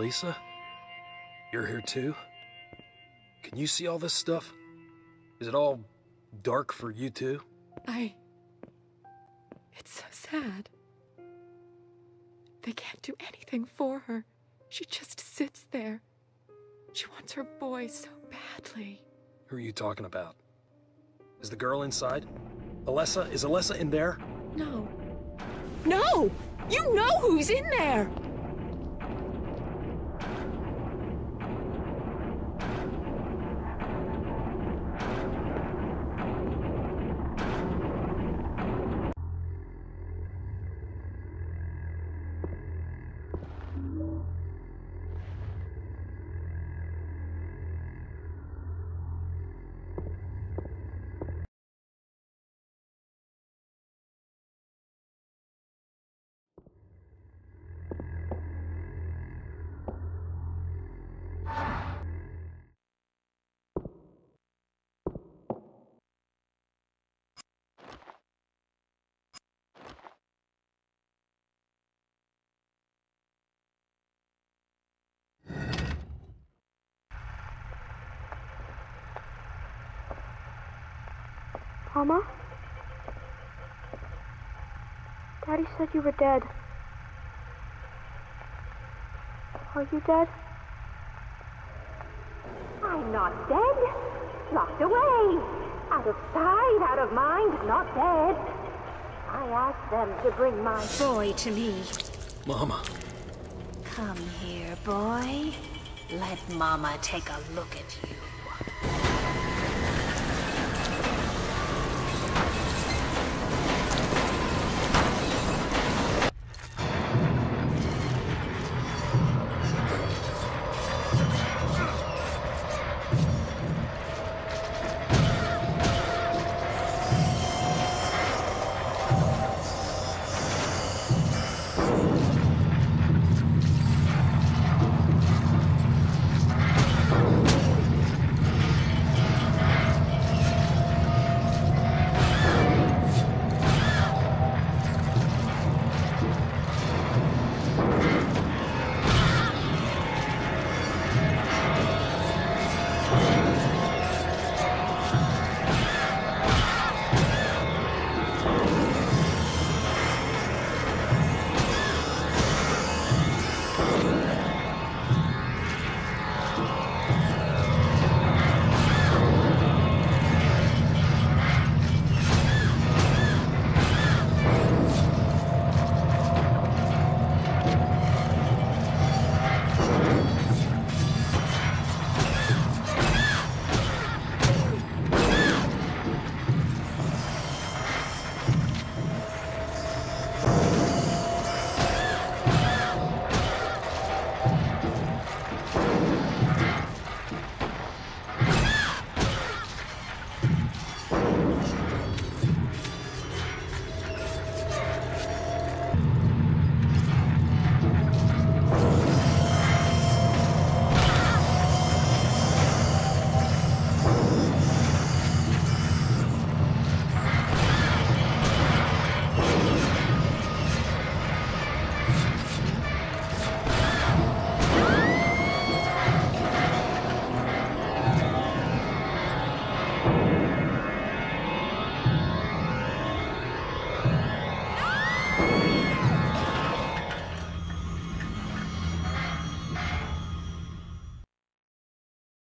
Lisa? You're here too? Can you see all this stuff? Is it all dark for you too? I. It's so sad. They can't do anything for her. She just sits there. She wants her boy so badly. Who are you talking about? Is the girl inside? Alessa? Is Alessa in there? No. No! You know who's in there! Mama? Daddy said you were dead. Are you dead? I'm not dead. Locked away. Out of sight, out of mind, not dead. I asked them to bring my boy to me. Mama. Come here, boy. Let Mama take a look at you.